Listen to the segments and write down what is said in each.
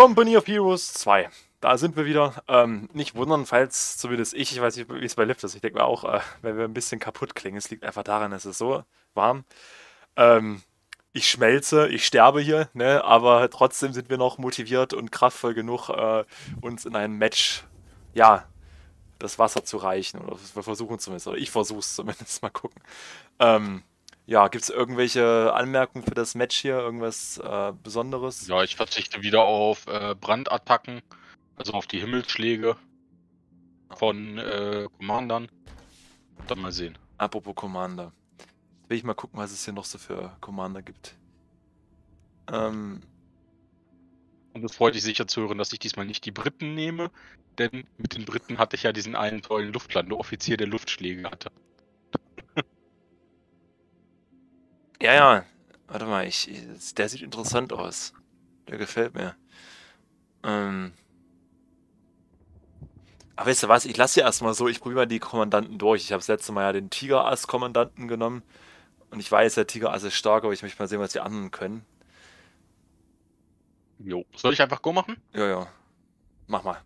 Company of Heroes 2. Da sind wir wieder. Ähm, nicht wundern, falls zumindest ich, ich weiß nicht, wie es bei Lift ist. Ich denke mir auch, äh, wenn wir ein bisschen kaputt klingen, es liegt einfach daran, es ist so warm. Ähm, ich schmelze, ich sterbe hier, ne? aber trotzdem sind wir noch motiviert und kraftvoll genug, äh, uns in einem Match, ja, das Wasser zu reichen. Oder wir versuchen zumindest, oder ich versuche es zumindest, mal gucken. Ähm, ja, gibt es irgendwelche Anmerkungen für das Match hier? Irgendwas äh, Besonderes? Ja, ich verzichte wieder auf äh, Brandattacken, also auf die Himmelsschläge von äh, Commandern. Dann mal sehen. Apropos Commander. Will ich mal gucken, was es hier noch so für Commander gibt. Ähm, Und es freut dich sicher zu hören, dass ich diesmal nicht die Briten nehme, denn mit den Briten hatte ich ja diesen einen tollen Luftlandeoffizier, der Luftschläge hatte. Ja, ja. Warte mal, ich, ich- der sieht interessant aus. Der gefällt mir. Ähm, aber weißt du was, ich lasse ja erstmal so, ich probiere mal die Kommandanten durch. Ich habe das letzte Mal ja den Tiger-Ass-Kommandanten genommen. Und ich weiß, der Tiger-Ass ist stark, aber ich möchte mal sehen, was die anderen können. Jo. Soll ich einfach Go machen? Ja, ja. Mach mal.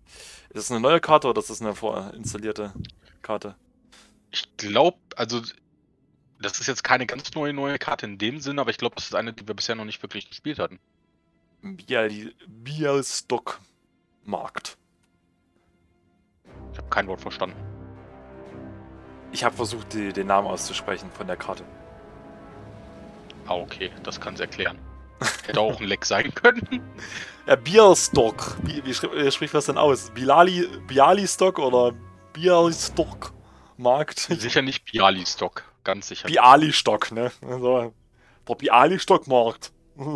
Ist das eine neue Karte oder ist das eine vorinstallierte Karte? Ich glaube, also das ist jetzt keine ganz neue neue Karte in dem Sinn, aber ich glaube, das ist eine, die wir bisher noch nicht wirklich gespielt hatten. Bial Bialstock Markt. Ich habe kein Wort verstanden. Ich habe versucht, die, den Namen auszusprechen von der Karte. Ah, okay, das kann es erklären. Hätte auch ein Leck sein können. Ja, Bialstock. Wie, wie, wie spricht das denn aus? Bilali, Bialystock oder Bialystok Markt? Sicher nicht Bialystock, ganz sicher. Bialystock, ne? Also, der Bialystock Markt.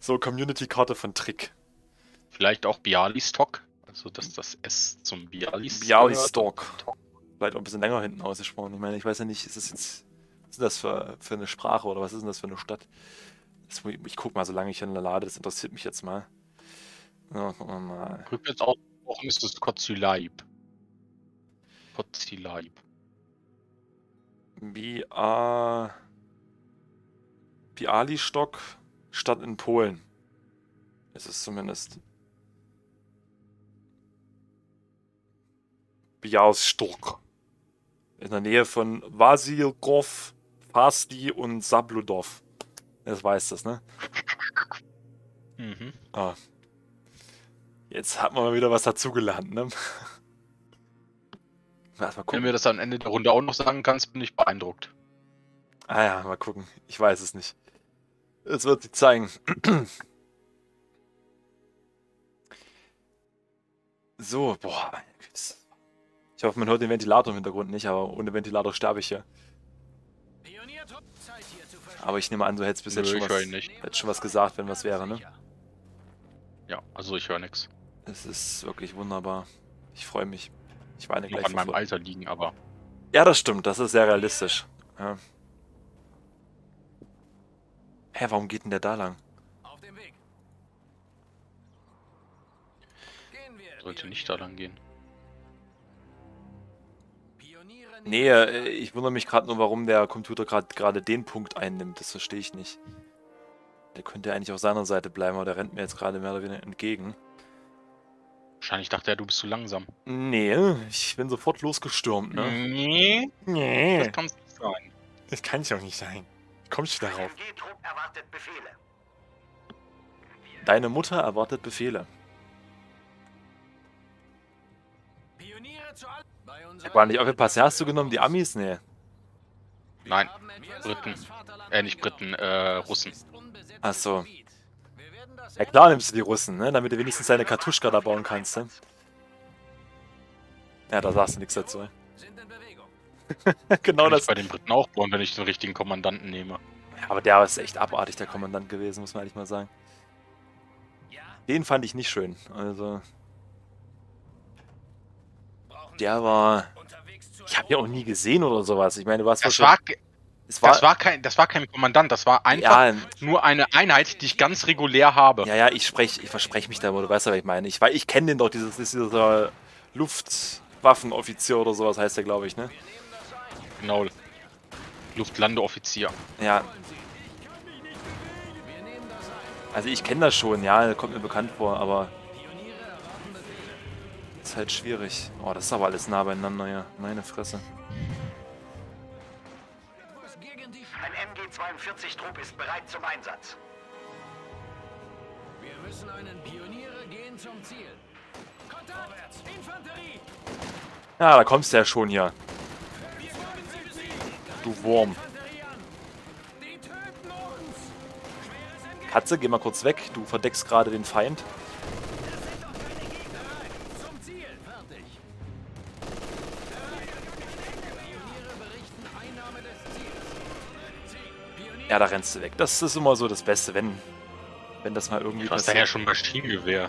so, Community-Karte von Trick. Vielleicht auch Bialystock, also dass das S zum Bialys. Bialystok. Vielleicht auch ein bisschen länger hinten ausgesprochen. Ich meine, ich weiß ja nicht, ist das jetzt. Was ist das für, für eine Sprache oder was ist denn das für eine Stadt? Das, ich, guck mal, solange ich hier lade, das interessiert mich jetzt mal. Ja, gucken wir mal. Rückwärts ausgesprochen ist es Kotzilaib. Kotzilaib. Bia. Bialystok, Stadt in Polen. Ist es zumindest. Białystok. In der Nähe von Wasilkow, Fasti und Sabludow. Das weiß das, ne? Mhm. Ah. Jetzt hat man mal wieder was dazugelernt, ne? Wenn gucken. mir das am Ende der Runde auch noch sagen kannst, bin ich beeindruckt. Ah ja, mal gucken. Ich weiß es nicht. Es wird sich zeigen. So, boah. Ich hoffe, man hört den Ventilator im Hintergrund nicht, aber ohne Ventilator sterbe ich hier. Aber ich nehme an, du hättest bis jetzt schon was, hättest schon was gesagt, wenn was wäre, ne? Ja, also ich höre nichts. Es ist wirklich wunderbar. Ich freue mich. Ich weine Noch gleich. an vor meinem Freude. Alter liegen, aber Ja, das stimmt. Das ist sehr realistisch. Ja. Hä, warum geht denn der da lang? Auf dem Weg. Gehen wir. sollte nicht da lang gehen. Nee, äh, ich wundere mich gerade nur, warum der Computer gerade gerade den Punkt einnimmt. Das verstehe ich nicht. Der könnte ja eigentlich auf seiner Seite bleiben, aber der rennt mir jetzt gerade mehr oder weniger entgegen. Wahrscheinlich dachte er, du bist zu langsam. Nee, ich bin sofort losgestürmt, ne? Nee, Nee, das kann es nicht sein. das kann ich auch nicht sein. Wie kommst du darauf? MG-Trupp erwartet Befehle. Deine Mutter erwartet Befehle. Ich war nicht, auf welche Pass hast du genommen? Die Amis? Nee. Nein, Briten. Äh, nicht Briten, äh, Russen. Ach so. Ja klar nimmst du die Russen, ne? Damit du wenigstens deine Kartuschka da bauen kannst, ne? Ja, da sagst du nichts dazu. ne? Genau Kann das. ich bei den Briten auch bauen, wenn ich den richtigen Kommandanten nehme. Aber der ist echt abartig, der Kommandant gewesen, muss man ehrlich mal sagen. Ja, Den fand ich nicht schön. Also, der war. Ich habe ihn auch nie gesehen oder sowas. Ich meine, du warst Das schon. War, das war kein, das war kein Kommandant, das war einfach ja, nur eine Einheit, die ich ganz regulär habe. ja, ja, ich spreche, ich verspreche mich da, aber du weißt ja, was ich meine. Ich, weil ich kenne den doch, dieses, dieser Luftwaffenoffizier oder sowas heißt der, glaube ich, ne? Genau. Luftlandeoffizier. Ja. Also ich kenne das schon, ja, kommt mir bekannt vor, aber ist halt schwierig. Oh, das ist aber alles nah beieinander, ja. Meine Fresse. Ein MG-42-Trupp ist bereit zum Einsatz. Wir müssen einen Pioniere gehen zum Ziel. Kontakt! Infanterie! Ja, da kommst du ja schon hier. Du Wurm. Katze, geh mal kurz weg. Du verdeckst gerade den Feind. Ja, da rennst du weg. Das ist immer so das Beste, wenn, wenn das mal irgendwie Du hast daher schon Maschinengewehr.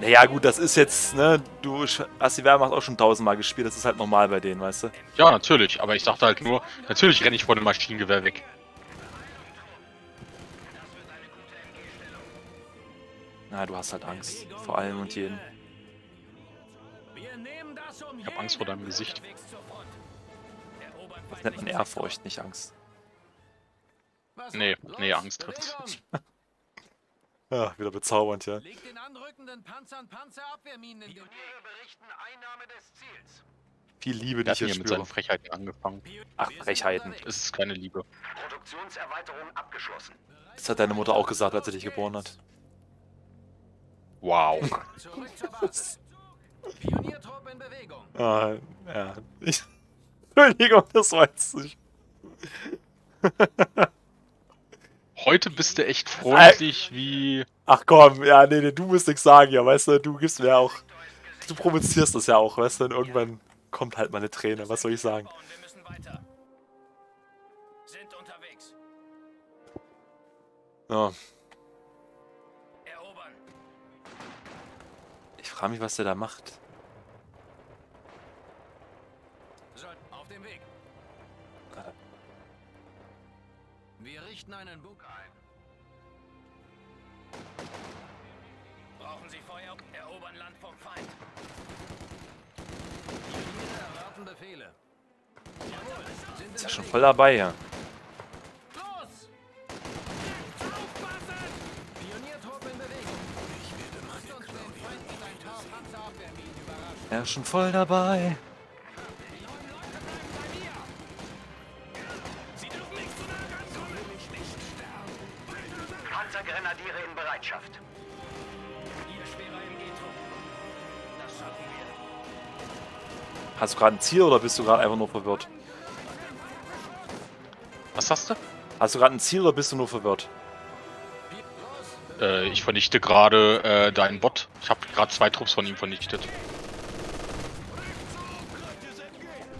Naja, gut, das ist jetzt, ne, du hast die Wehrmacht auch schon tausendmal gespielt, das ist halt normal bei denen, weißt du? Ja, natürlich, aber ich dachte halt nur, natürlich renne ich vor dem Maschinengewehr weg. Na, du hast halt Angst. Vor allem und jeden. Ich hab Angst vor deinem Gesicht. Das nennt man Ehrfurcht, nicht Angst. Was? Nee, Los, nee, Angst. Bewegung! Ja, wieder bezaubernd, ja. Leg den anrückenden Panzern Panzerabwehrminen in Pioniere berichten Einnahme des Ziels. Viel Liebe, die Er ich hier mit seinen spüre. Frechheiten angefangen. Ach, Frechheiten. Es ist keine Liebe. Produktionserweiterung abgeschlossen. Das hat deine Mutter auch gesagt, als sie dich geboren hat. Wow. Zurück zur Basis. Pioniertrupp in Bewegung. Ah, ja. Ich, Entschuldigung, das war jetzt nicht. Heute bist du echt freundlich wie. Ach komm, ja, nee, nee, du musst nichts sagen, ja, weißt du, du gibst mir auch. Du provozierst das ja auch, weißt du, und irgendwann kommt halt mal eine Träne, was soll ich sagen? Ja, ich frage mich, was der da macht. Richten einen Bunker ein. Brauchen Sie Feuer? Erobern Land vom Feind. Erwarten Befehle. Jawohl, sind Ist ja schon voll dabei, ja. Los! Aufpassen! Pioniertrupp in gerade ein Ziel oder bist du gerade einfach nur verwirrt? Was hast du? Hast du gerade ein Ziel oder bist du nur verwirrt? Äh, ich vernichte gerade äh, deinen Bot. Ich habe gerade zwei Trupps von ihm vernichtet.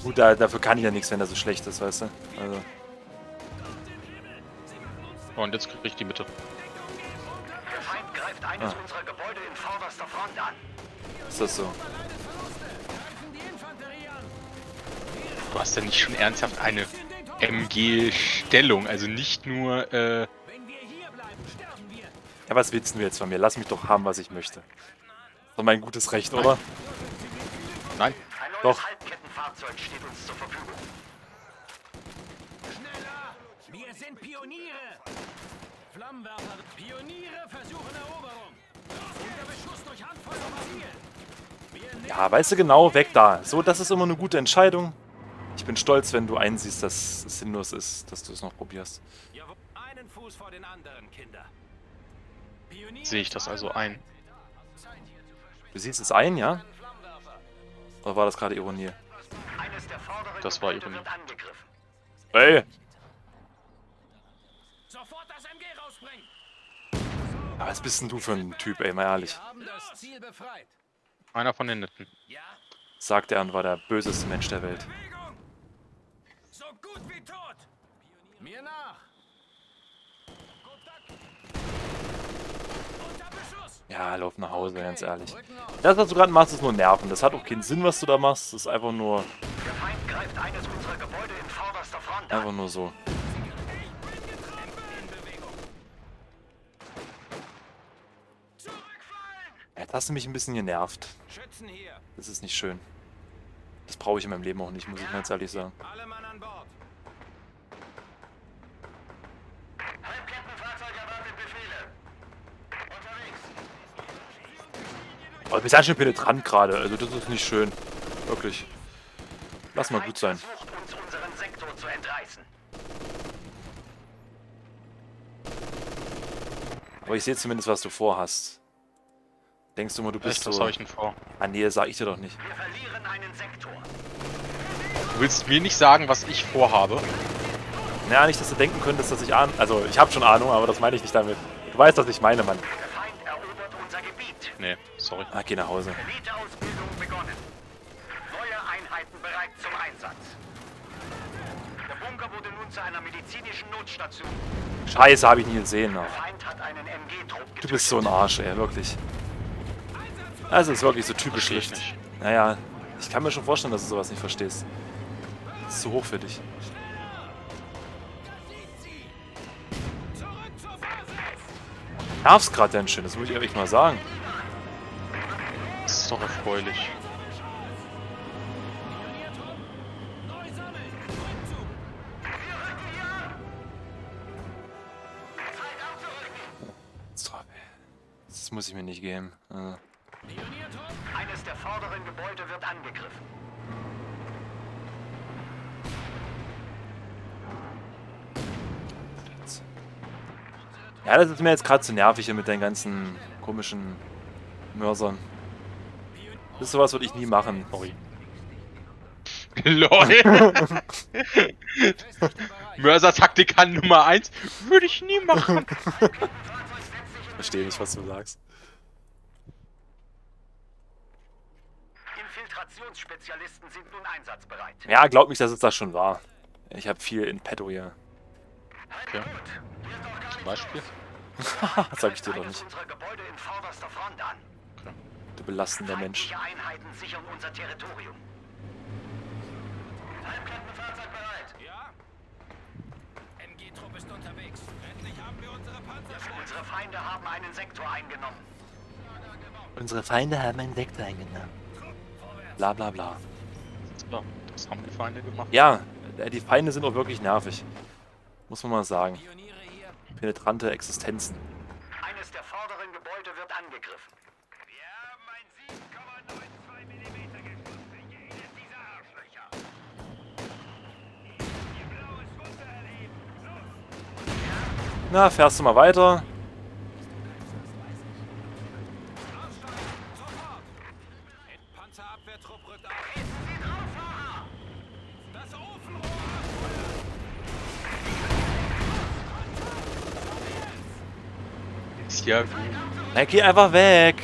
Gut, da, dafür kann ich ja nichts, wenn er so schlecht ist, weißt du? Also, Und jetzt krieg ich die Mitte. Der Feind greift eines Ah. unserer Gebäude in vorderster Front an. ist das so? Du hast ja nicht schon ernsthaft eine MG-Stellung, also nicht nur, äh, Wenn wir hier bleiben, sterben wir! Ja, was willst du jetzt von mir? Lass mich doch haben, was ich möchte. Das ist mein gutes Recht, oder? nein, Ein neues Doch. Halbkettenfahrzeug steht uns zur Verfügung. Schneller! Wir sind Pioniere! Flammenwerfer! Pioniere versuchen Eroberung! Unter Beschuss durch Handfeuer Ja, weißt du genau, weg da. So, das ist immer eine gute Entscheidung. Ich bin stolz, wenn du einsiehst, dass es sinnlos ist, dass du es noch probierst. Jawohl. einen Fuß vor den anderen, Kinder. Pioniere sehe ich das also ein. Du siehst es ein, ja? Oder war das gerade Ironie? Das war Ironie. Ey! Sofort das MG rausbringen! Aber was bist denn du für ein Typ, ey, mal ehrlich? Einer von den Netten. Ja? Sagte er und war der böseste Mensch der Welt. Bewegung! So gut wie tot! Mir nach! Kontakt! Unter Beschuss! Ja, lauf nach Hause, ganz Okay, ehrlich. Rücken aus. Das, was du gerade machst, ist nur Nerven. Das hat auch keinen Sinn, was du da machst. Das ist einfach nur, Der Feind greift eines unserer Gebäude in vorderster Front an. einfach nur so. Jetzt hast du mich ein bisschen genervt. Schützen hier! Das ist nicht schön. Das brauche ich in meinem Leben auch nicht, muss ich ganz ehrlich sagen. Alle Mann an Bord! Halbkettenfahrzeug erwartet Befehle. Aber du bist ganz schön penetrant gerade. Also das ist nicht schön. Wirklich. Lass mal gut sein. Aber ich sehe zumindest, was du vorhast. Denkst du mal, du bist Echt, was so... habe ich denn vor? Ah nee, das sag ich dir doch nicht. Wir verlieren einen Sektor. Du willst mir nicht sagen, was ich vorhabe? Naja, nicht, dass du denken könntest, dass ich ahne... Also, ich habe schon Ahnung, aber das meine ich nicht damit. Du weißt, was ich meine, Mann. Der Feind erobert unser Gebiet. Nee, sorry. Ah, geh nach Hause. Eliteausbildung begonnen. Neue Einheiten bereit zum Einsatz. Der Bunker wurde nun zu einer medizinischen Notstation. Scheiße, habe ich nie gesehen. MG-Trupp Du bist so ein Arsch, ey, wirklich. Das ist wirklich so typisch nicht. Naja, ich kann mir schon vorstellen, dass du sowas nicht verstehst. Das ist zu hoch für dich. Zurück zur Basis! Nerv's gerade denn schön, das muss ich ehrlich mal sagen. Das ist doch erfreulich. Das muss ich mir nicht geben. Also! Eines der vorderen Gebäude wird angegriffen. jetzt. Ja, das ist mir jetzt gerade zu nervig hier mit deinen ganzen komischen Mörsern. Das ist sowas würde ich nie machen. Sorry. LOL! Mörser-Taktikant Nummer 1 würde ich nie machen. Verstehe nicht, was du sagst. Infiltrationsspezialisten sind nun einsatzbereit. Ja, glaub nicht, dass es das schon war. Ich habe viel in petto hier. Okay. Zum Beispiel. Das sag ich dir doch nicht. Du belastender Mensch. Feindliche Einheiten sichern unser Territorium. Halbkettenfahrzeug bereit. Ja? MG-Trupp ist unterwegs. Endlich haben wir unsere Feinde haben einen Sektor eingenommen. Unsere Feinde haben einen Sektor eingenommen. Bla bla bla. Ja, das haben die Feinde gemacht. Ja, äh, die Feinde sind auch wirklich nervig. Muss man mal sagen. Penetrante Existenzen. Eines der vorderen Gebäude wird angegriffen. Na, fährst du mal weiter? Ist ja gut. Na, geh einfach weg.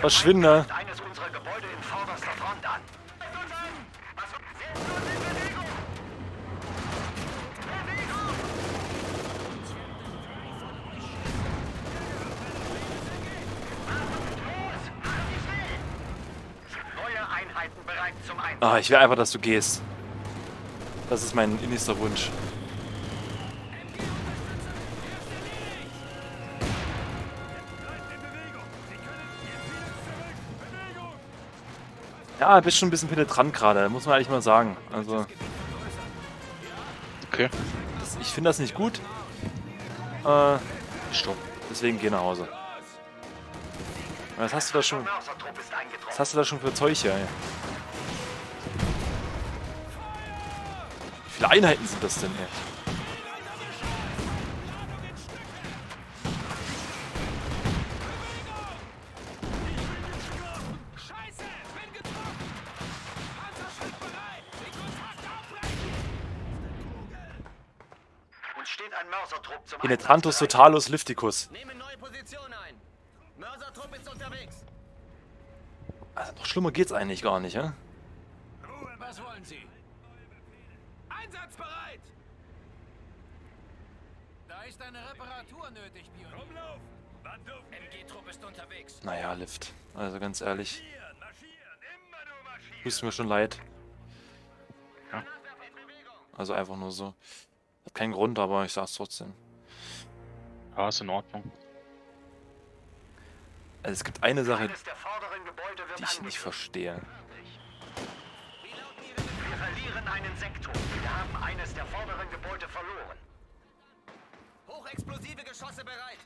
Verschwinde. Greift eines unserer Gebäude in vorderster Front an. Neue Einheiten bereit zum Einsatz. Ah, ich will einfach, dass du gehst. Das ist mein innigster Wunsch. Ja, bist schon ein bisschen penetrant gerade, muss man eigentlich mal sagen. Also, Okay. das, ich finde das nicht gut. Äh, Stopp. deswegen geh nach Hause. Was hast du da schon? Was hast du da schon für Zeug hier? Ey? Viele Einheiten sind das denn, zum Penetrantus totalus lifticus. Nehmen neue Position ein. Mörsertrupp ist unterwegs. Also noch schlimmer geht's eigentlich gar nicht, ja? Ruhe, was wollen Sie? Einsatzbereit! Da ist eine Reparatur nötig, Pionier. Umlauf! MG-Trupp ist unterwegs. Naja, Lift. Also ganz ehrlich, Marschieren, marschieren, immer nur marschieren! tut mir schon leid. Ja. Also einfach nur so. Hat keinen Grund, aber ich sag's trotzdem. Ja, ist in Ordnung. Also es gibt eine Sache, die ich nicht verstehe. Wir verlieren einen Sektor. Wir haben eines der vorderen Gebäude verloren. Hochexplosive Geschosse bereit.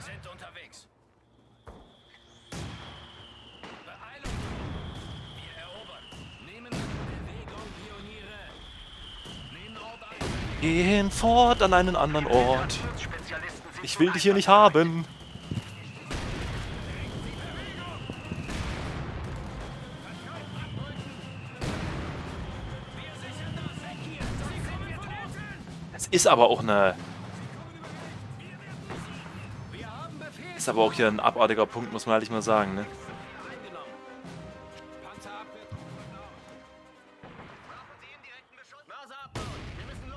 sind unterwegs. Beeilung! Wir erobern. Nehmen Bewegung, Pioniere. Nehmen Ort ein. Gehen fort an einen anderen Ort. Ich will dich hier nicht haben. Ist aber auch eine. Ist aber auch hier ein abartiger Punkt, muss man ehrlich mal sagen, ne?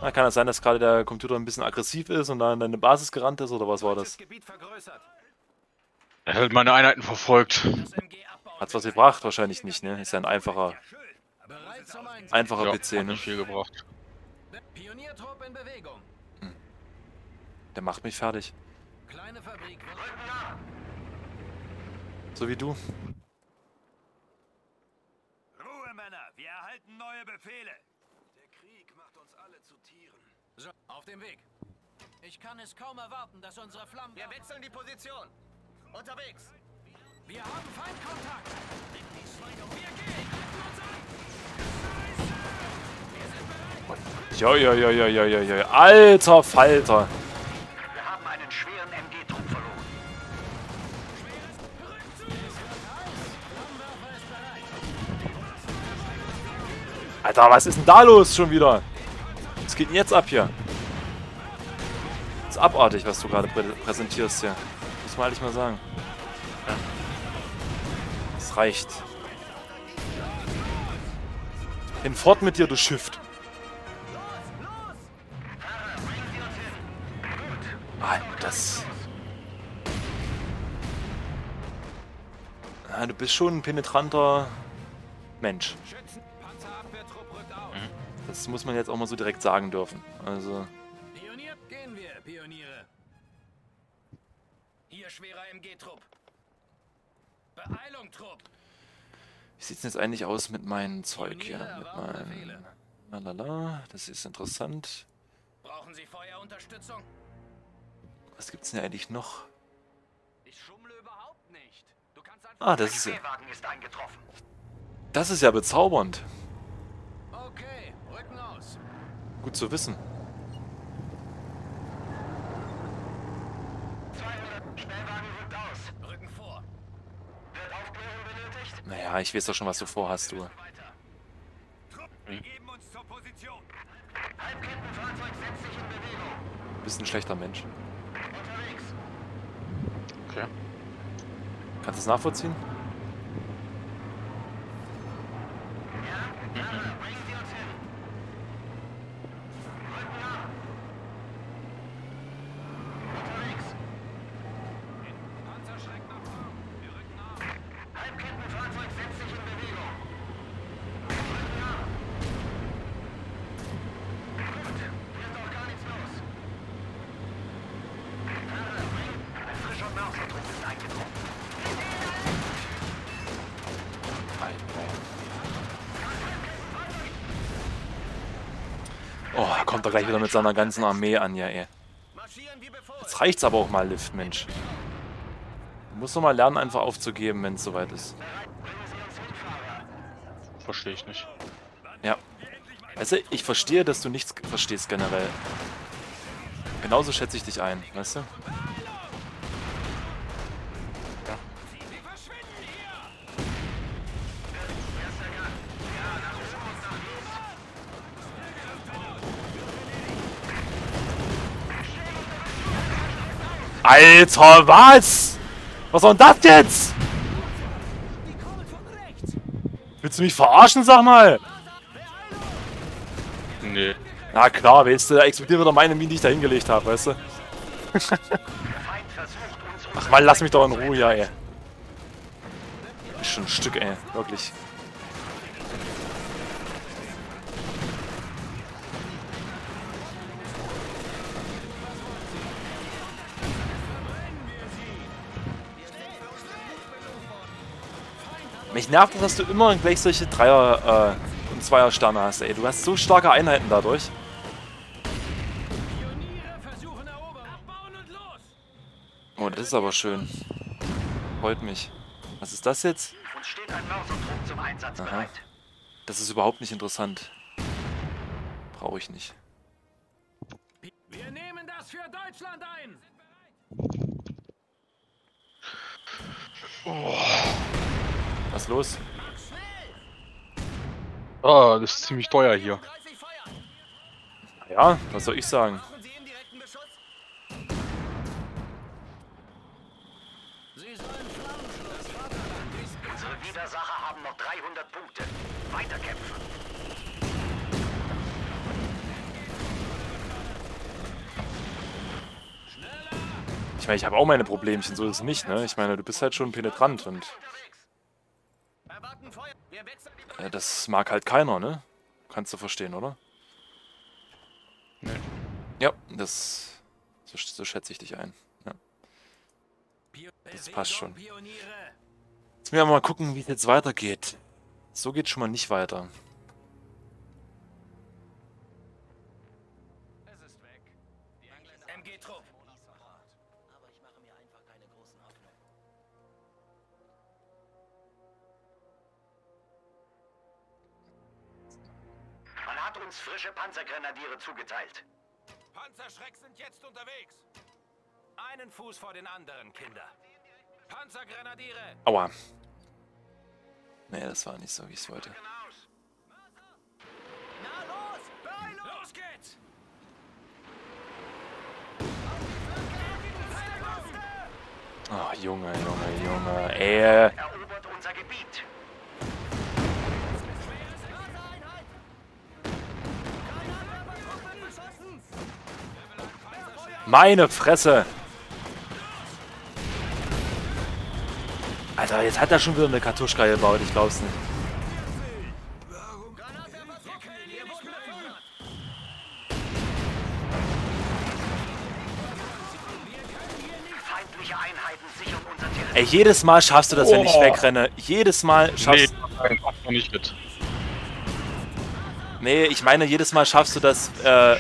Na, kann es sein, dass gerade der Computer ein bisschen aggressiv ist und da in deine Basis gerannt ist, oder was war das? Das. Er hat meine Einheiten verfolgt. Das. Hat's was gebracht? Wahrscheinlich nicht, ne? Ist ja ein einfacher, einfacher Ja, PC, hat ne? nicht viel gebracht. Pioniertrupp in Bewegung. Der macht mich fertig. Kleine Fabrik. So wie du. Ruhe, Männer. Wir erhalten neue Befehle. Der Krieg macht uns alle zu Tieren. So, auf dem Weg. Ich kann es kaum erwarten, dass unsere Flammen... Wir wechseln die Position. Unterwegs. Wir haben Feindkontakt. Wir gehen. Ja, ja, ja, ja, ja, ja, ja. Alter Falter. Wir haben einen schweren MG-Trupp verloren. Alter, was ist denn da los schon wieder? Was geht denn jetzt ab hier? Das ist abartig, was du gerade prä präsentierst hier. Muss man ehrlich mal sagen. Das reicht. Hinfort mit dir, du Schiff. Alter, das... Ah, du bist schon ein penetranter Mensch. Auf. Das muss man jetzt auch mal so direkt sagen dürfen. Also, Pionier, gehen wir, Pioniere. Hier schwerer MG-Trupp. Beeilung, Trupp. wie sieht's denn jetzt eigentlich aus mit meinem Zeug hier? Mit meinem... Lalala, das ist interessant. Brauchen Sie Feuerunterstützung? Was gibt's denn eigentlich noch? Ah, das ist ja... Das ist ja bezaubernd. Okay, Rücken aus. Gut zu wissen. 200 Schnellwagen rückt aus. Rücken vor. Wird Aufklärung benötigt? Naja, ich weiß doch schon, was du vorhast, du. Du bist ein schlechter Mensch. Okay. Kannst du es nachvollziehen? Ja? Ja, bringen Sie uns hin. Rücken nach. Unterwegs. Panzerschreck nach vorn. Wir rücken nach. Halbkettenfahrzeug setzt sich in Bewegung. Rücken nach. Gut, hier ist auch gar nichts los. Fahrer, bring. Ein frischer Mörsertrupp ist eingetroffen. Oh, kommt er gleich wieder mit seiner ganzen Armee an, ja, ey. Jetzt reicht's aber auch mal, Lift, Mensch. Du musst doch mal lernen, einfach aufzugeben, wenn es soweit ist. Verstehe ich nicht. Ja. Weißt du, ich verstehe, dass du nichts verstehst generell. Genauso schätze ich dich ein, weißt du? Alter, was? Was soll denn das jetzt? Willst du mich verarschen, sag mal? Nee. Na klar, weißt du, da explodiert wieder meine Mine, die ich da hingelegt habe, weißt du? Ach mal, lass mich doch in Ruhe, ja, ey. Ist schon ein Stück, ey, wirklich. Mich nervt es, dass du immer gleich solche Dreier- äh, und Zweier-Sterne hast, ey. Du hast so starke Einheiten dadurch. Pioniere versuchen Eroberung. Abbauen und los. Oh, Oh, das ist aber schön. Freut mich. Was ist das jetzt? Uns steht ein Mörsertrupp zum Einsatz Aha. bereit. Das ist überhaupt nicht interessant. Brauche ich nicht. Wir nehmen das für Deutschland ein. Was ist los? Ah, das ist ziemlich teuer hier. 30 Feuer. Ja, was soll ich sagen? Brauchen Sie indirekten Beschuss? Sie sollen Flammenschluss, Vaterland. Ich Unsere Widersacher haben noch 300 Punkte. Weiterkämpfen. Ich meine, ich habe auch meine Problemchen, so ist es nicht, ne? Ich meine, du bist halt schon penetrant und Äh, das mag halt keiner, ne? Kannst du verstehen, oder? Nee. Ja, das. So, so schätze ich dich ein. Ja. Das passt schon. Jetzt werden wir mal gucken, wie es jetzt weitergeht. So geht schon mal nicht weiter. Uns frische Panzergrenadiere zugeteilt. Panzerschreck sind jetzt unterwegs. Einen Fuß vor den anderen, Kinder. Panzergrenadiere. Aua. Nee, das war nicht so, wie ich es wollte. Na los! Beeilung! Los geht's. Ach, Junge, Junge, Junge. Ey. Meine Fresse! Alter, jetzt hat er schon wieder eine Kartuschka gebaut, ich glaub's nicht. Ey, jedes Mal schaffst du das, wenn ich Oh. wegrenne. Jedes Mal Nee, schaffst nicht mit. Nee, ich meine, jedes Mal schaffst du das, äh,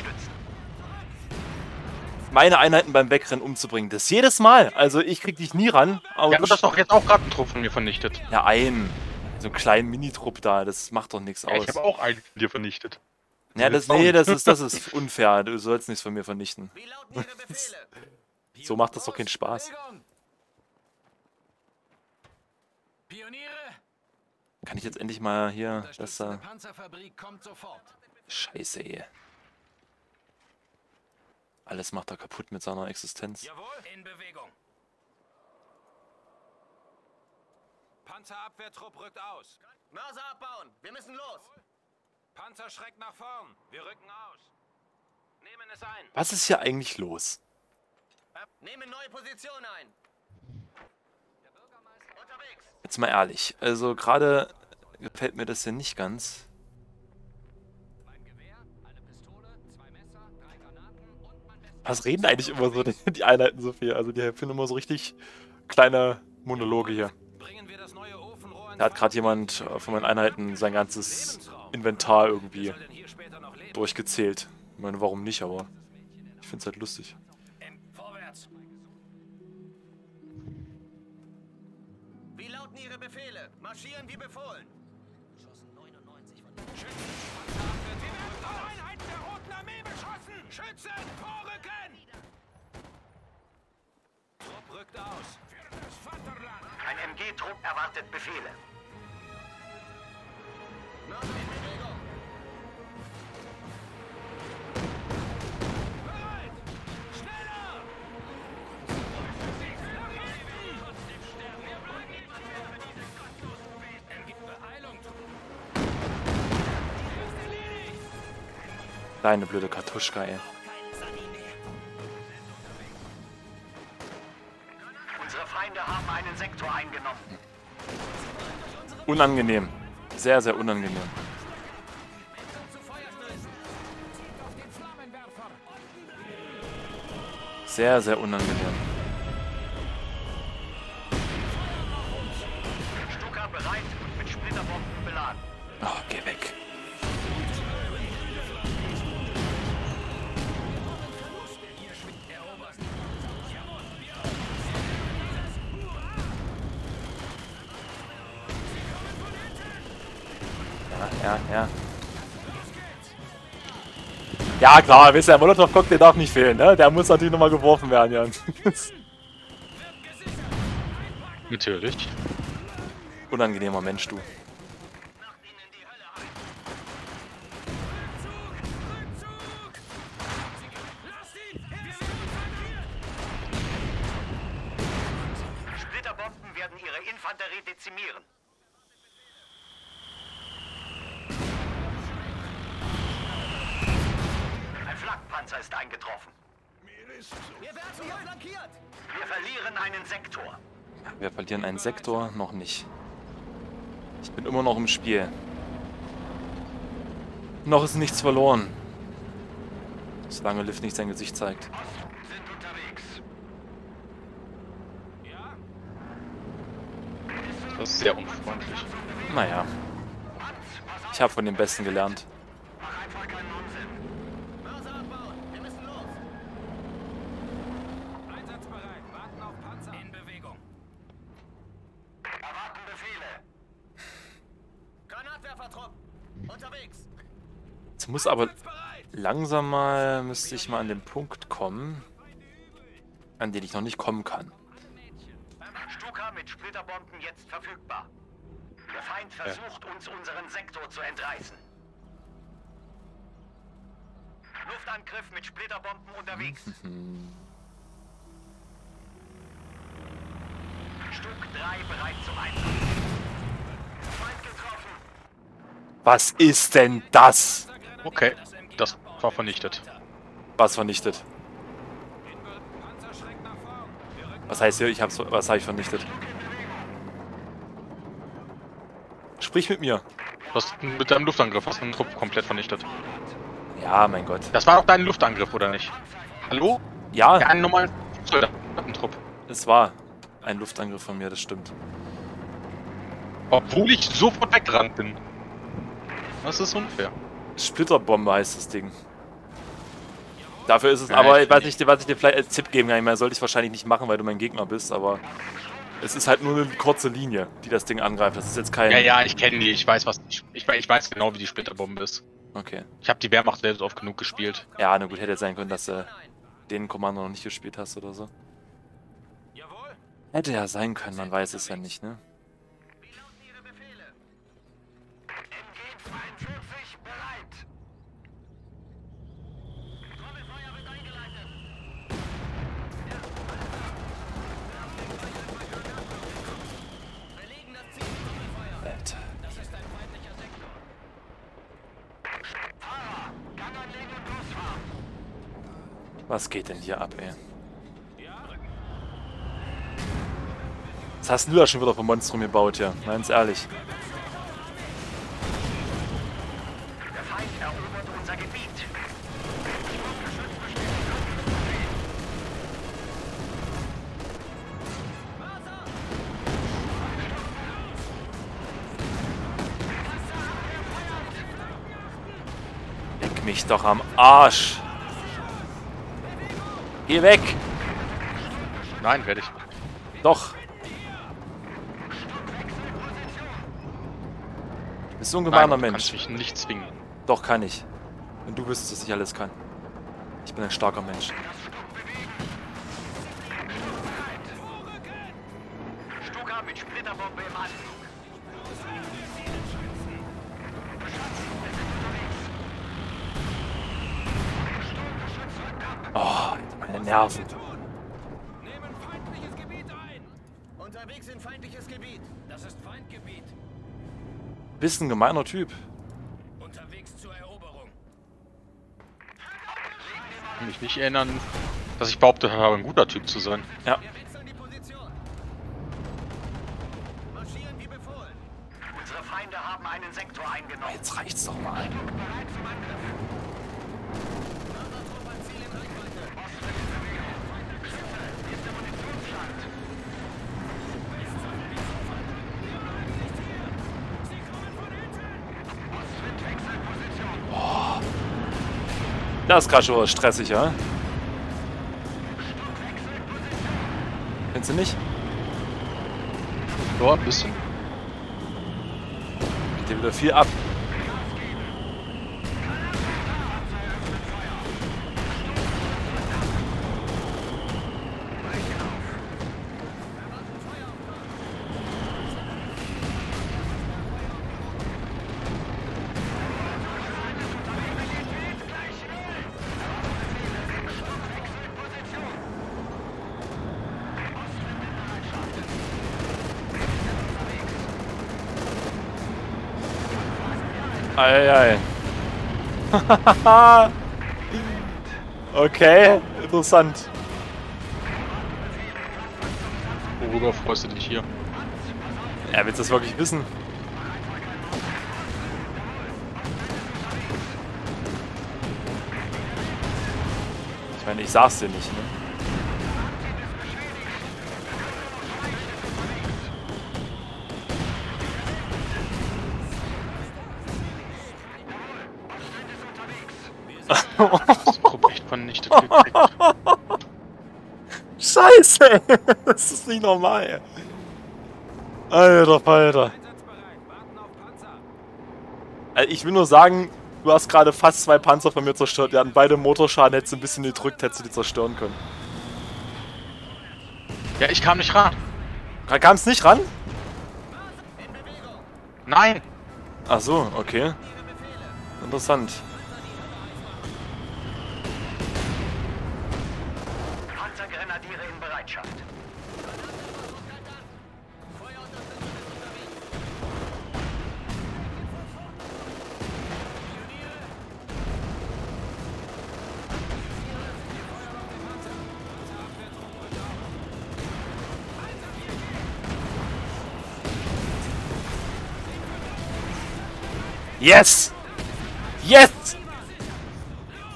meine Einheiten beim Wegrennen umzubringen. Das jedes Mal. Also ich krieg dich nie ran. Aber Ja, du aber das doch jetzt auch gerade ein Trupp von mir vernichtet. ja, ein. So einen kleinen Minitrupp da, das macht doch nichts Ja, aus. ich habe auch einen von dir vernichtet. Ja, das, nee, das ist, das ist unfair. Du sollst nichts von mir vernichten. So macht das doch keinen Spaß. Kann ich jetzt endlich mal hier das da. Scheiße, ey. Alles macht er kaputt mit seiner Existenz. Jawohl. In Bewegung. Panzerabwehrtrupp rückt aus. Mörser abbauen! Wir müssen los! Panzerschreck nach vorn. Wir rücken aus. Nehmen es ein. Was ist hier eigentlich los? Nehmen neue Position ein! Unterwegs! Jetzt mal ehrlich. Also gerade gefällt mir das hier nicht ganz. Was reden eigentlich immer so die, die Einheiten so viel? Also die finden immer so richtig kleine Monologe hier. Da hat gerade jemand äh, von meinen Einheiten sein ganzes Inventar irgendwie durchgezählt. Ich meine, warum nicht, aber ich finde es halt lustig. Wie lauten Ihre Befehle? Marschieren wie befohlen! Einheiten Schützen! Vorrücken! Trupp rückt aus. Für das Vaterland! Ein MG-Trupp erwartet Befehle. Mörser Deine blöde Kartuschka, ey. Unsere Feinde haben einen Sektor eingenommen. Unangenehm. Sehr, sehr unangenehm. Sehr, sehr unangenehm. Ja, klar, wisst ihr, der Molotov-Cocktail darf nicht fehlen, ne? Der muss natürlich nochmal geworfen werden, Jan. Natürlich. Unangenehmer Mensch, du. Sektor, noch nicht. Ich bin immer noch im Spiel. Noch ist nichts verloren. Solange Liv nicht sein Gesicht zeigt. Das ist sehr unfreundlich. Naja, ich habe von den Besten gelernt. Mach einfach keinen Unsinn. Mörser abbauen! Wir müssen los! Einsatzbereit. Warten auf Panzer. In Bewegung! Erwarten Befehle. Granatwerfertrupp! Unterwegs! Jetzt muss aber langsam mal, müsste ich mal an den Punkt kommen, an den ich noch nicht kommen kann. Stuka mit Splitterbomben jetzt verfügbar. Der Feind versucht uns unseren Sektor zu entreißen. Luftangriff mit Splitterbomben unterwegs. Stück 3 bereit zum Einsatz. Was ist denn das? Okay, das war vernichtet. Was vernichtet? Was heißt hier, ich hab's, was habe ich vernichtet? Sprich mit mir. Du hast mit deinem Luftangriff hast du einen Trupp komplett vernichtet. Ja, mein Gott. Das war doch dein Luftangriff, oder nicht? Hallo? Ja, Ja, einen normalen Soldatentrupp. es war ein Luftangriff von mir, das stimmt. Obwohl ich sofort weggerannt bin. Das ist unfair. Splitterbombe heißt das Ding. Dafür ist es, Ja, aber ich ich, dir- was ich dir vielleicht als Tipp geben kann, ich meine, sollte ich wahrscheinlich nicht machen, weil du mein Gegner bist, aber es ist halt nur eine kurze Linie, die das Ding angreift. Das ist jetzt kein. Ja, ja, ich kenne die. Ich weiß, was. Ich, ich, ich weiß genau, wie die Splitterbombe ist. Okay. Ich habe die Wehrmacht selbst oft genug gespielt. Ja, na gut, hätte sein können, dass du den Kommando noch nicht gespielt hast oder so. Jawohl. Hätte ja sein können, man weiß es ja nicht, ne? MG-42 bereit. Trommelfeuer wird eingeleitet. Belegen das Ziel mit Trommelfeuer! Alter. Das ist ein feindlicher Sektor! Fahrer, Gang anlegen und losfahren. Was geht denn hier ab, ey? Was hast du da schon wieder für Monstrum gebaut hier? Ganz ehrlich. Doch am Arsch. Geh weg. Nein, werde ich. Doch. Du bist so ein gemeiner Nein, du Mensch. kannst mich nicht zwingen. Doch, kann ich. Wenn du wüsstest, dass ich alles kann. Ich bin ein starker Mensch. Stuka mit Splitterbombe im Anflug. Nerven. Nehmen feindliches Gebiet ein. Unterwegs in feindliches Gebiet! Das ist Feindgebiet. Bist ein gemeiner Typ. Unterwegs zur Eroberung! Ich kann mich nicht erinnern, dass ich behauptet habe, ein guter Typ zu sein. Ja. Wir wechseln die Position! Marschieren wie befohlen! Unsere Feinde haben einen Sektor eingenommen. Jetzt reicht's doch mal. Das ist gerade schon stressig, ja? Findest du nicht? Ja, ein bisschen. Geht dir wieder viel ab. okay, interessant. Worüber freust du dich hier? Er will das wirklich wissen. Ich meine, ich sag's dir nicht, ne? Die Gruppe echt vernichtet gekriegt. Scheiße! Das ist nicht normal. Alter Falter. Also ich will nur sagen, du hast gerade fast zwei Panzer von mir zerstört. Die hatten beide Motorschaden, hättest du ein bisschen gedrückt, hättest du die zerstören können. Ja, ich kam nicht ran. Kam es nicht ran? Nein! Ach so, okay. Interessant. Yes! Yes!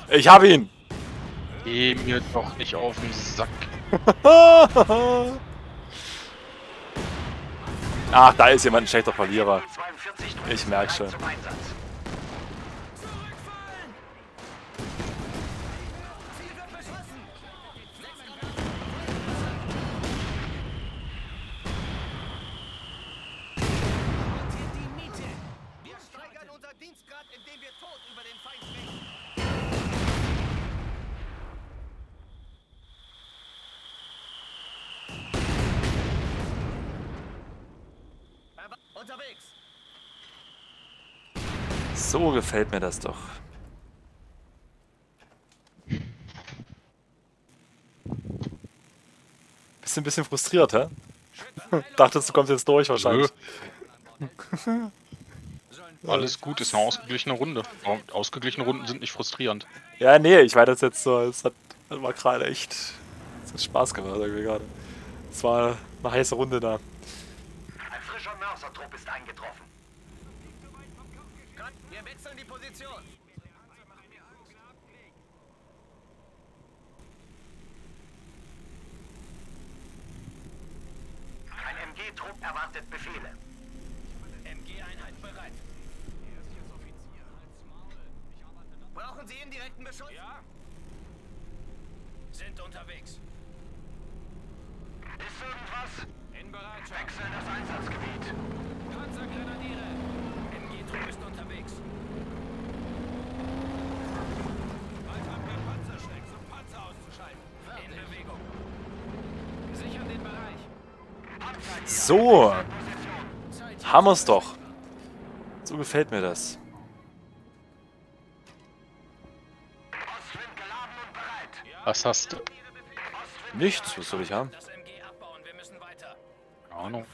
Ich habe ihn! Geh mir doch nicht auf den Sack. Ach, da ist jemand ein schlechter Verlierer. 42 Ich merk schon. So gefällt mir das doch. Bist du ein bisschen frustriert, hä? Dachtest du kommst jetzt durch wahrscheinlich. Alles gut, ist eine ausgeglichene Runde. Ausgeglichene Runden sind nicht frustrierend. Ja, nee, ich weiß das jetzt so. Es hat war gerade echt. Spaß gemacht irgendwie gerade. Es war eine heiße Runde da. Ein frischer Mörsertrupp ist eingetroffen. Wechseln die Position. Ein MG-Trupp erwartet Befehle. MG-Einheit bereit. Brauchen Sie indirekten Beschutz? Ja. Sind unterwegs. Ist irgendwas? In Bereitschaft. Wechseln das Einsatzgebiet. Panzergrenadiere. MG-Trupp ist unterwegs. So, haben wir's doch. So gefällt mir das. Was hast du? Nichts, was soll ich haben? Wir.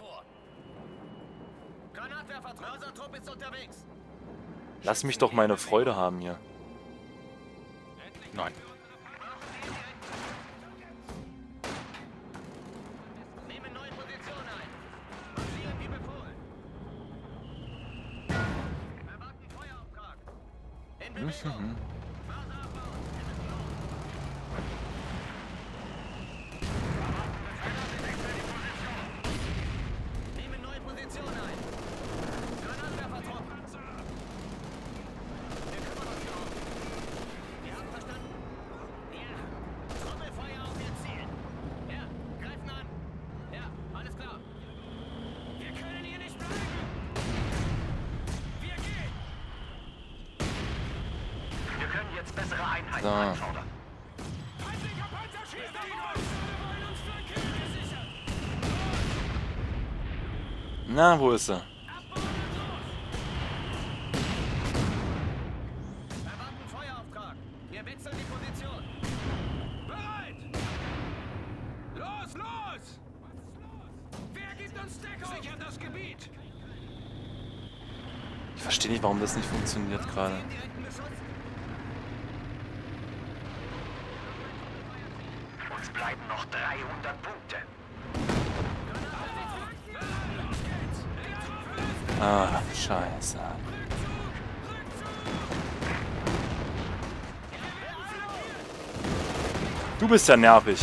Keine Ahnung. Lass mich doch meine Freude haben hier. Nein. In Bewegung. Mörser abbauen. Nehmen neue Position ein. Granatwerfertrupp. Wir kümmern uns darum. Wir haben verstanden. Ja. Trommelfeuer auf ihr Ziel. Ja, greifen an. Ja, alles klar. Wir können hier nicht bleiben. Wir gehen. Wir können jetzt bessere Einheiten So. einfordern. Feindlicher Panzerschießer! Wir wollen uns flankieren gesichert. Na, wo ist er? Erwarten Feuerauftrag. Wir wechseln die Position. Bereit! Los, los! Wer gibt uns Deckung? Sichern das Gebiet! Ich verstehe nicht, warum das nicht funktioniert gerade. Uns bleiben noch 300 Punkte. Ah, scheiße. Du bist ja nervig.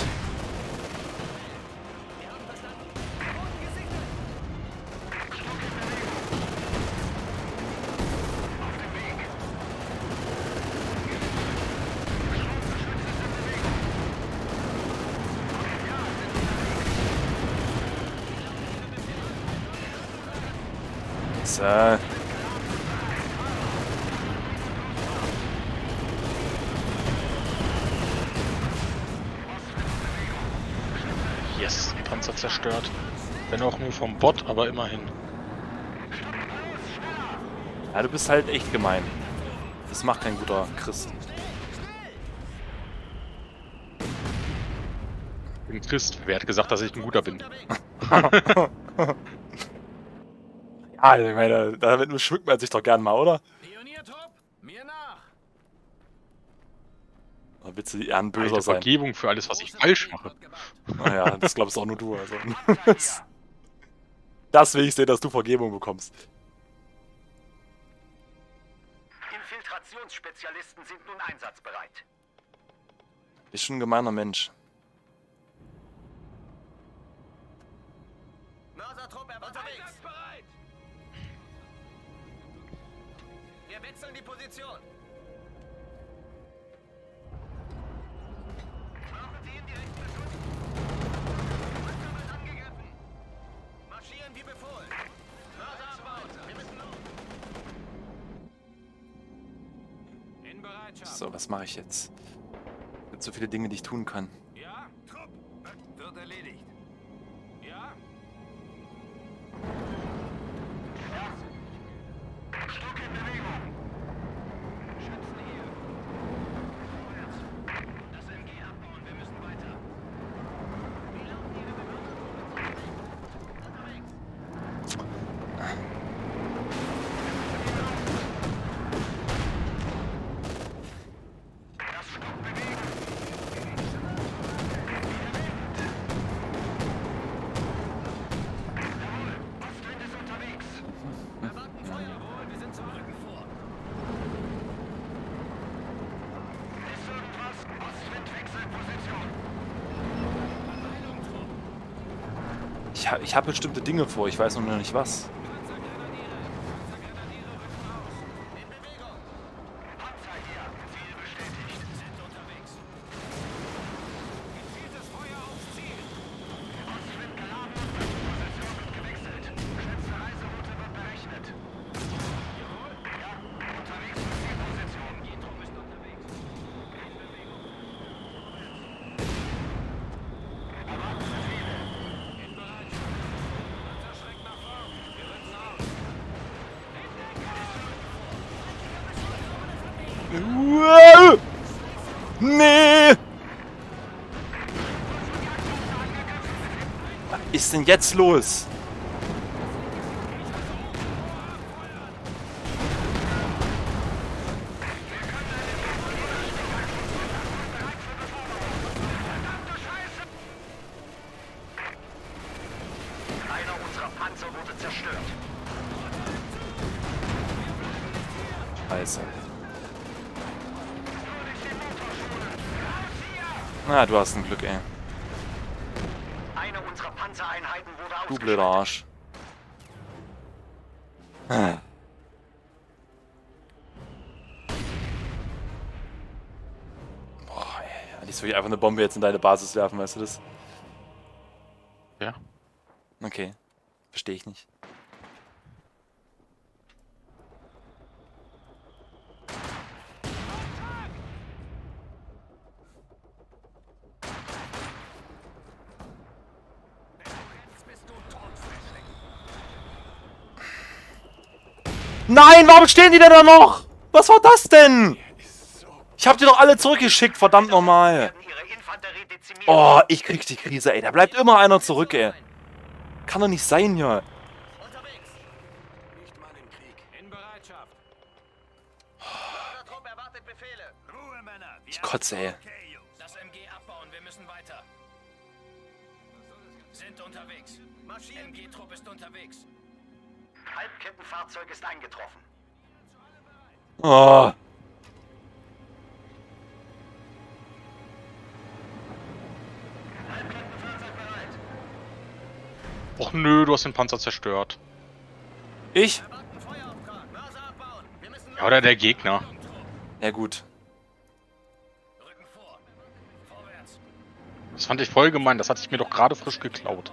So. Yes, Panzer zerstört. Wenn auch nur vom Bot, aber immerhin. Ja, du bist halt echt gemein. Das macht kein guter Christ. Ich bin Christ. Wer hat gesagt, dass ich ein guter bin? Ja, ich meine, damit schmückt man sich doch gern mal, oder? Nach. Oder willst du eher ein Alter, Böser sein? Vergebung für alles, was ich falsch mache. Naja, das glaubst auch nur du. Also. Das will ich sehen, dass du Vergebung bekommst. Infiltrationsspezialisten sind nun einsatzbereit. Bist schon ein gemeiner Mensch. Mörsertrupp unterwegs. Wir wechseln die Position. So, was mache ich jetzt? Es gibt so viele Dinge, die ich tun kann. Ja, Trupp. Wird erledigt. Ja, Stuck in Bewegung. Schützen hier. Vorwärts. Das MG abbauen, wir müssen weiter. Wie laufen Ihre Mörsertruppe Unterwegs. Das Stuck bewegen. Jawohl, Ostwind ist unterwegs. Erwarten Feuer. Jawohl, wir sind zum Rücken vor. Ist irgendwas? Ostwind wechselt Position. Heilung, Trupp. Ich, ha ich habe bestimmte Dinge vor, ich weiß nur noch nicht was. Panzergrenadiere. Panzergrenadiere rücken aus. In Bewegung. Panzer hier. Ziel bestätigt. Sind unterwegs. Gezieltes Feuer aufs Ziel. Ostwind geladen. Position wird gewechselt. Geschätzte Reiseroute wird berechnet. Jawohl. Ja, unterwegs zur Zielposition. Die Truppe ist unterwegs. In Bewegung. Erwarten Befehle. In Bereitschaft. Panzer schreckt nach vorn. Wir rücken aus. Wow! Nee! Was ist denn jetzt los? Einer unserer Panzer wurde zerstört. Scheiße. Na, du hast ein Glück, ey. Eine unserer Blöder Arsch. Ah. Boah, ey. Eigentlich soll ich einfach eine Bombe jetzt in deine Basis werfen, weißt du das? Ja. Okay. Verstehe ich nicht. Nein, warum stehen die denn da noch? Was war das denn? Ich hab die doch alle zurückgeschickt, verdammt nochmal. Oh, ich krieg die Krise, ey. Da bleibt immer einer zurück, ey. Kann doch nicht sein, ja. Ich kotze, ey. Halbkettenfahrzeug ist eingetroffen. Oh. Och nö, du hast den Panzer zerstört. Ich? Ja, oder der Gegner. Ja gut. Rücken vor. Vorwärts. Das fand ich voll gemein, das hatte ich mir doch gerade frisch geklaut.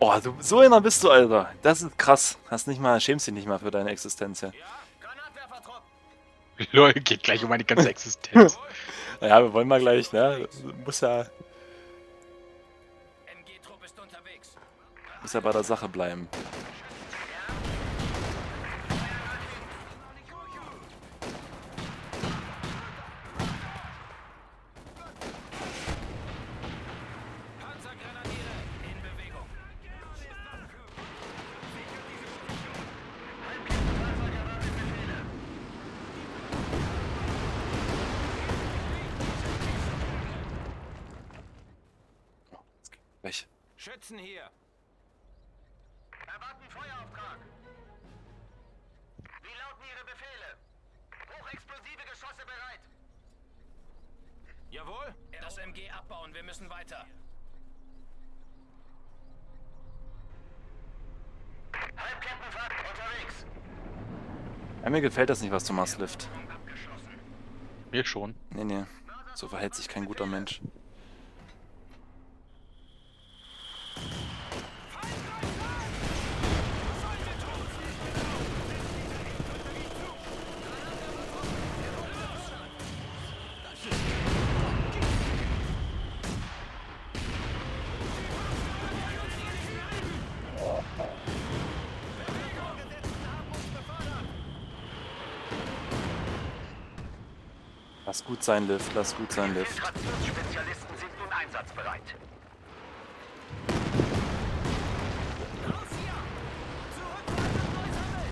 Oh, du, so einer bist du, Alter. Das ist krass. Hast nicht mal, schämst dich nicht mal für deine Existenz hier. Ja. Lol, geht gleich um meine ganze Existenz. Naja, wir wollen mal gleich, ne? Muss ja, muss ja bei der Sache bleiben. Panzergrenadiere in Bewegung. Weg. Schützen hier. Erwarten Feuerauftrag. Wie lauten Ihre Befehle? Hochexplosive Geschosse bereit. Jawohl. Das MG abbauen, wir müssen weiter. Halbkettenfahrzeug unterwegs. Ja, mir gefällt das nicht, was du machst, Lift. Mir schon. Nee, nee. So verhält sich kein guter Mensch. Sein, Lift. Lass gut sein, Lift.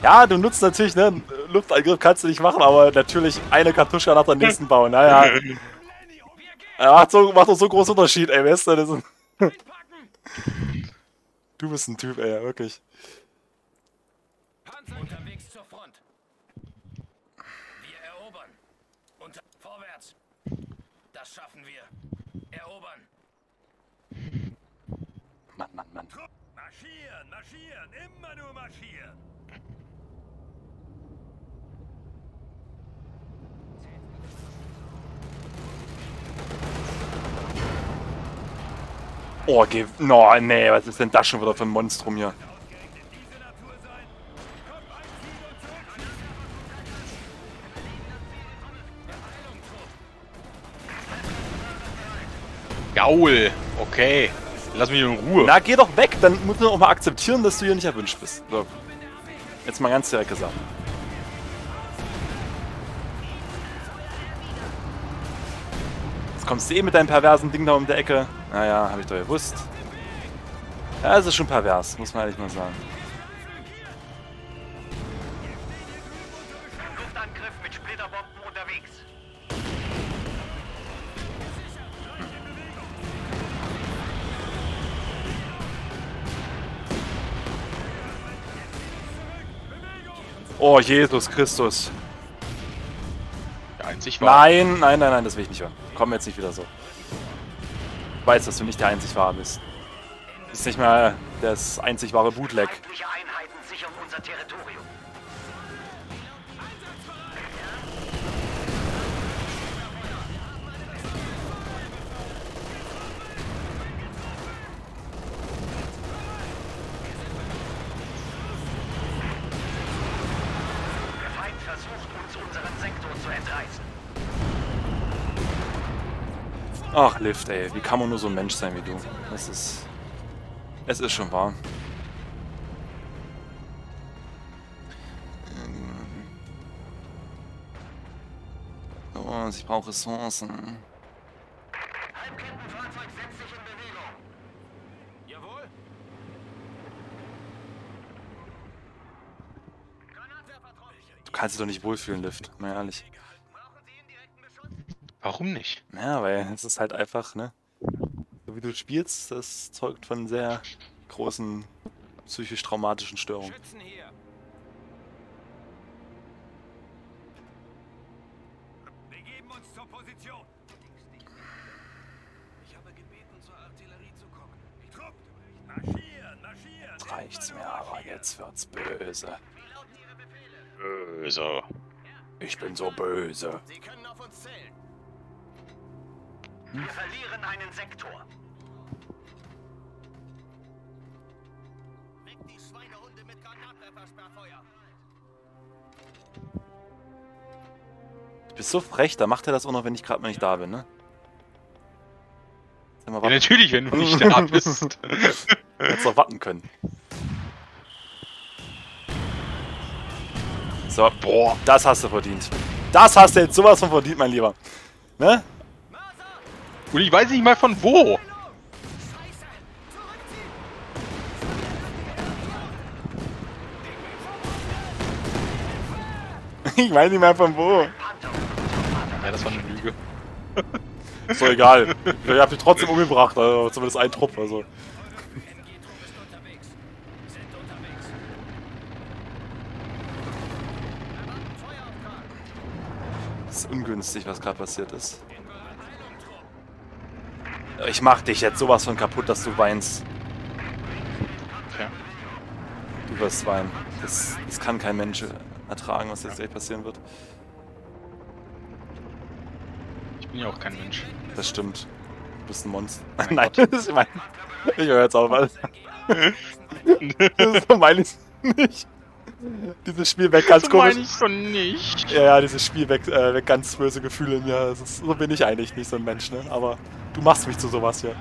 Ja, du nutzt natürlich, ne? Luftangriff kannst du nicht machen, aber natürlich eine Kartusche nach der nächsten bauen. Naja. Ja, macht, so, macht doch so großen Unterschied, ey, weißt du? Du bist ein Typ, ey, wirklich. Panzer unterwegs zur Front. Wir erobern. Unter vorwärts. Das schaffen wir. Erobern. Mann, Mann, Mann. Marschieren, marschieren, immer nur marschieren. Oh, geh. No, nee, was ist denn das schon wieder für ein Monstrum hier? Gaul. Okay. Lass mich in Ruhe. Na, geh doch weg, dann musst du auch mal akzeptieren, dass du hier nicht erwünscht bist. So. Jetzt mal ganz direkt gesagt. Jetzt kommst du eh mit deinem perversen Ding da um die Ecke. Naja, hab ich doch gewusst. Ja, es ist schon pervers, muss man ehrlich mal sagen. Oh, Jesus Christus. Der einzig war. Nein, nein, nein, nein, das will ich nicht hören. Komm jetzt nicht wieder so. Ich weiß, dass du nicht der einzig wahre bist. Du bist nicht mal das einzig wahre Bootleg. Lift, ey. Wie kann man nur so ein Mensch sein wie du? Das ist... Es ist schon wahr. Oh, ich brauche Ressourcen. Du kannst dich doch nicht wohlfühlen, Lift. Mal ehrlich. Warum nicht? Ja, weil es ist halt einfach, ne? So wie du spielst, das zeugt von sehr großen psychisch traumatischen Störungen. Schützen hier. Wir geben uns zur Position. Ich habe gebeten, zur Artillerie zu kommen. Die Truppe. Marschieren, marschieren. Jetzt reicht's mir aber, jetzt wird's böse. So. Ich bin so böse. Sie können auf uns zählen. Wir verlieren einen Sektor. Weg die Schweinehunde mit Granatwerfersperrfeuer. Du bist so frech, da macht er das auch noch, wenn ich gerade mal nicht da bin, ne? Sag mal, Ja, natürlich, wenn du nicht da bist. hättest doch warten können. So, boah, das hast du verdient. Das hast du jetzt sowas von verdient, mein Lieber. Ne? Und ich weiß nicht mal von wo. Ich weiß nicht mehr von wo. Ja, das war eine Lüge. Ist doch egal. Ich hab dich trotzdem umgebracht, also zumindest ein Trupp, also. Das ist ungünstig, was gerade passiert ist. Ich mach dich jetzt sowas von kaputt, dass du weinst. Okay. Du wirst weinen. Das, das kann kein Mensch ertragen, was jetzt gleich passieren wird. Ich bin ja auch kein Mensch. Das stimmt. Du bist ein Monster. Mein Nein, ich meine. Ich höre jetzt auf. Alles. so meine ich nicht. Dieses Spiel weckt ganz so komisch. meine ich schon nicht. Ja, ja, dieses Spiel weckt, äh, weckt ganz böse Gefühle in mir. Ist, so bin ich eigentlich nicht so ein Mensch, ne? Aber du machst mich zu sowas hier.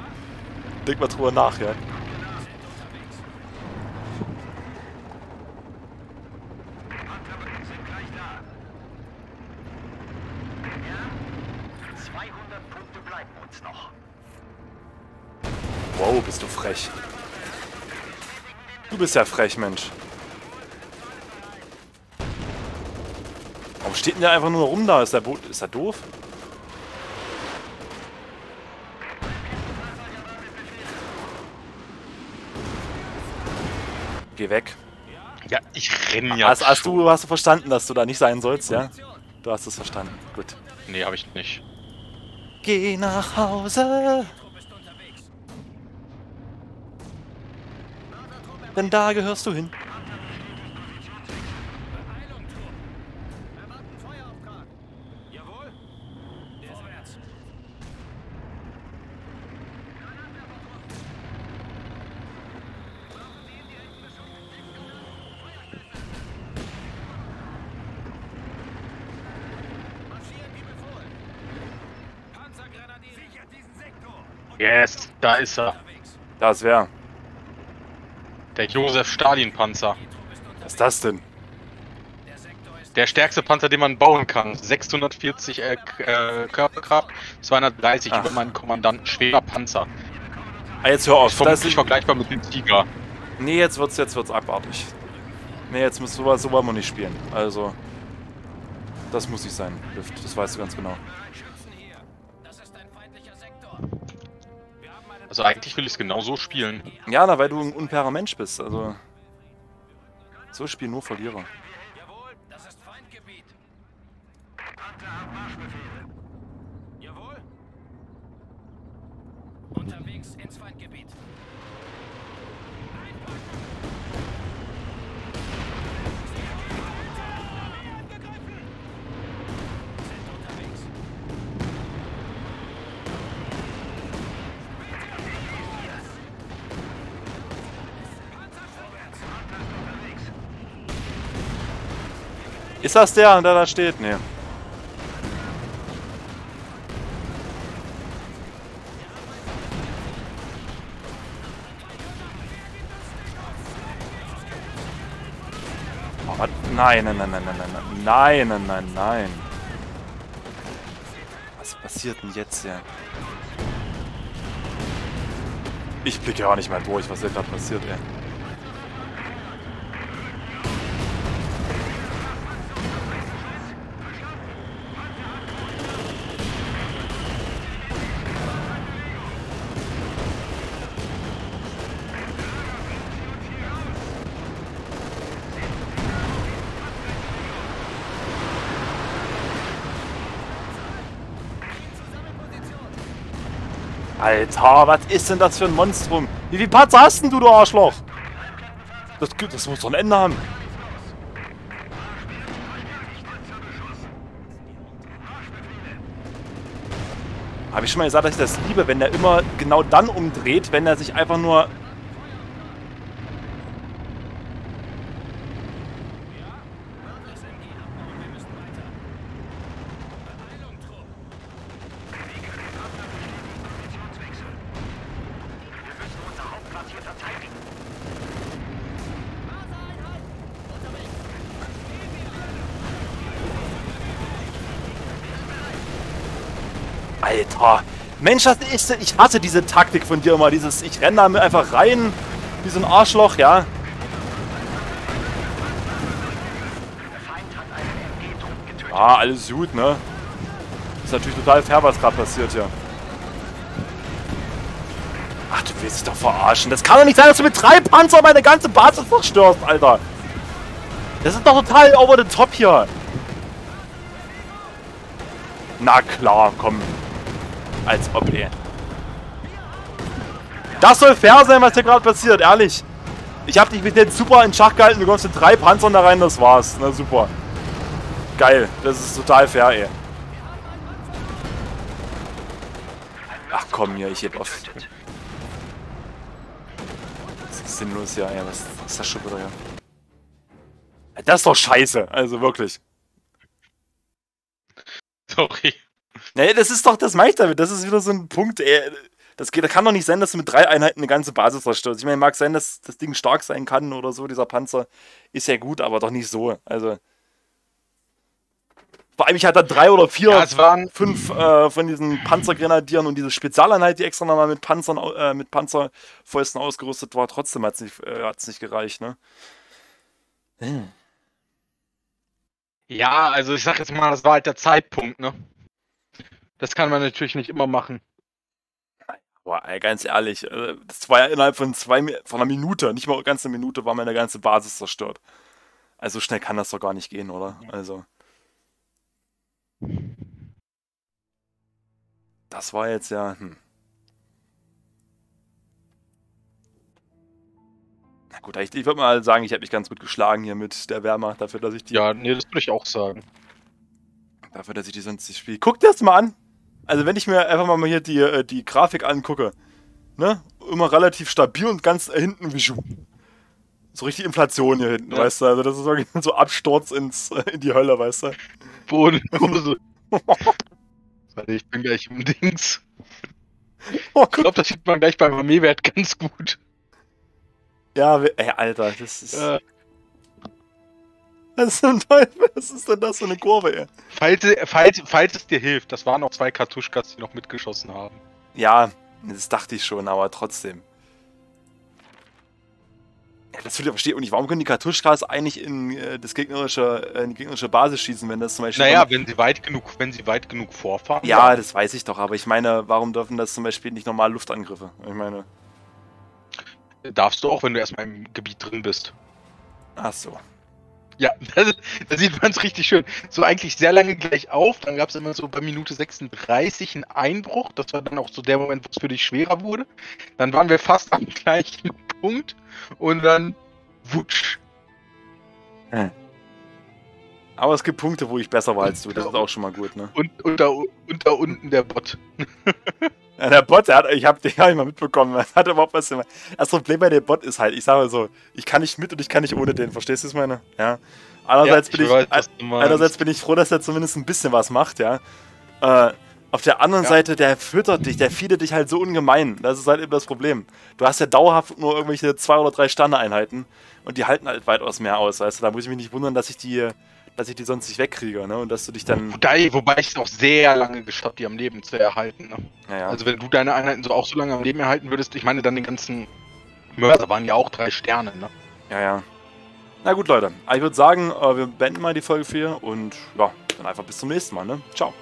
Denk mal drüber nach, ja. sind gleich da. Ja? 200 Punkte bleiben uns noch. Wow, bist du frech. Du bist ja frech, Mensch. Warum steht denn der einfach nur rum da? Ist der, Bo ist der doof? Geh weg. Ja, ich renn ja. hast, hast, du, hast du verstanden, dass du da nicht sein sollst, ja? Du hast es verstanden. Gut. Nee, habe ich nicht. Geh nach Hause. Denn da gehörst du hin. Erwarten Feuerauftrag. Jawohl. Vorwärts. Marschieren wie befohlen. Panzergrenadier. Sichert diesen Sektor. Und Yes, da ist er. unterwegs. Das wär. Der Josef Stalin Panzer. Was ist das denn? Der ist stärkste Panzer, den man bauen kann. 640 äh, äh, Körperkraft, 230 Ach. über meinen Kommandanten. Schwerer Panzer. Ah, jetzt hör auf. Ist Das vermutlich ist, vergleichbar mit dem Tiger. nee, jetzt wird's, jetzt wird's abartig. Nee, jetzt muss sowas, so wollen wir nicht spielen. Also. Das muss nicht sein, Lift. Das weißt du ganz genau. Also eigentlich will ich es genau so spielen. Ja, na, weil du ein unfairer Mensch bist. Also. So spielen nur Verlierer. Jawohl, das ist Feindgebiet. Panther haben Marschbefehle. Jawohl. Unterwegs ins Feindgebiet. Sind unterwegs. Ist das der, der da steht? Nee. Oh, nein, nein, nein, nein, nein, nein, nein, nein, nein. Was passiert denn jetzt hier? Ich blicke ja auch nicht mehr durch, was hier gerade passiert, ey. Alter, was ist denn das für ein Monstrum? Wie viel Panzer hast denn du, du Arschloch? Das, das muss doch ein Ende haben. Habe ich schon mal gesagt, dass ich das liebe, wenn der immer genau dann umdreht, wenn er sich einfach nur... Wir müssen unser Hauptquartier verteidigen. Alter! Mensch, das ist, ich hasse diese Taktik von dir immer. Dieses, ich renne da einfach rein, wie so ein Arschloch, ja. Ah, alles gut, ne? Ist natürlich total fair, was gerade passiert hier. Ach, du willst dich doch verarschen. Das kann doch nicht sein, dass du mit drei Panzern meine ganze Basis zerstörst, Alter. Das ist doch total over the top hier. Na klar, komm. Als ob, ey. Das soll fair sein, was hier gerade passiert, ehrlich. Ich hab dich bis jetzt super in Schach gehalten. Du kommst mit drei Panzern da rein, das war's. Na super. Geil, das ist total fair, ey. Ach komm hier, ich heb auf. Was ist denn los hier, ey? Was ist das schon wieder hier? Das ist doch scheiße, also wirklich. Sorry. Nee, das ist doch, das meine ich damit. Das ist wieder so ein Punkt, ey. Das, geht, das kann doch nicht sein, dass du mit drei Einheiten eine ganze Basis zerstörst. Ich meine, mag sein, dass das Ding stark sein kann oder so, dieser Panzer. Ist ja gut, aber doch nicht so. Also. Vor allem, ich hatte drei oder vier, Ja, es waren fünf äh, von diesen Panzergrenadieren und diese Spezialeinheit, die extra nochmal mit Panzern, äh, mit Panzerfäusten ausgerüstet war. Trotzdem hat es nicht, äh, nicht gereicht, ne? Ja, also ich sag jetzt mal, das war halt der Zeitpunkt, ne? Das kann man natürlich nicht immer machen. Boah, ey, ganz ehrlich, äh, das war ja innerhalb von zwei, von einer Minute, nicht mal ganz eine Minute, war meine ganze Basis zerstört. Also schnell kann das doch gar nicht gehen, oder? Also. Das war jetzt ja. Hm. Na gut, ich, ich würde mal sagen, ich habe mich ganz gut geschlagen hier mit der Wehrmacht, dafür, dass ich die, Ja, nee, das würde ich auch sagen. dafür, dass ich die sonst nicht spiele. Guck dir das mal an! Also wenn ich mir einfach mal hier die, äh, die Grafik angucke, ne? Immer relativ stabil und ganz hinten wie Schuh. So richtig Inflation hier hinten, Ja. weißt du? Also das ist wirklich so Absturz ins, äh, in die Hölle, weißt du? Bodenhose. Warte, ich bin gleich im Dings. Oh, Ich glaube, das sieht man gleich beim Armeewert ganz gut. Ja, ey, Alter, das ist. Äh, Was zum Teufel? Was ist denn das für eine Kurve, ey? falls, falls, falls es dir hilft, das waren noch zwei Kartuschkas, die noch mitgeschossen haben. Ja, das dachte ich schon, aber trotzdem. Ja, das würde ich verstehen. Und nicht, warum können die Kartuschkas eigentlich in, äh, das gegnerische, äh, in die gegnerische Basis schießen, wenn das zum Beispiel. Naja, wenn sie weit genug, wenn sie weit genug vorfahren. Ja, das weiß ich doch, aber ich meine, warum dürfen das zum Beispiel nicht normal Luftangriffe? Ich meine. Darfst du auch, wenn du erstmal im Gebiet drin bist. Ach so. Ja, da sieht man es richtig schön. So eigentlich sehr lange gleich auf. Dann gab es immer so bei Minute 36 einen Einbruch. Das war dann auch so der Moment, wo es für dich schwerer wurde. Dann waren wir fast am gleichen Punkt. Und dann wutsch. Aber es gibt Punkte, wo ich besser war als du. Das ist auch schon mal gut, ne? Und, und, da, und da unten der Bot. Ja, der Bot, der hat, ich habe den hab ich mal mitbekommen, das hat überhaupt was gemacht. Das Problem bei dem Bot ist halt, ich sage so, ich kann nicht mit und ich kann nicht ohne den, verstehst du es meine? Ja. Andererseits, bin, ich, weiß, was du meinst. einerseits bin ich froh, dass er zumindest ein bisschen was macht, ja. Äh, auf der anderen Ja. Seite, der füttert dich, der feedet dich halt so ungemein. Das ist halt eben das Problem. Du hast ja dauerhaft nur irgendwelche zwei oder drei Sterne-Einheiten und die halten halt weitaus mehr aus, weißt du. Da muss ich mich nicht wundern, dass ich die, dass ich die sonst nicht wegkriege, ne? Und dass du dich dann. Wobei, wobei ich es auch sehr lange geschafft habe, die am Leben zu erhalten. Ne? Naja. Also wenn du deine Einheiten so auch so lange am Leben erhalten würdest, ich meine dann den ganzen Mörser waren ja auch drei Sterne, ne? Ja, ja. Na gut, Leute. Ich würde sagen, äh, wir beenden mal die Folge 4 und ja, dann einfach bis zum nächsten Mal, ne? Ciao.